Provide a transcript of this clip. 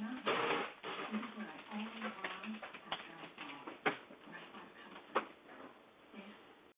No.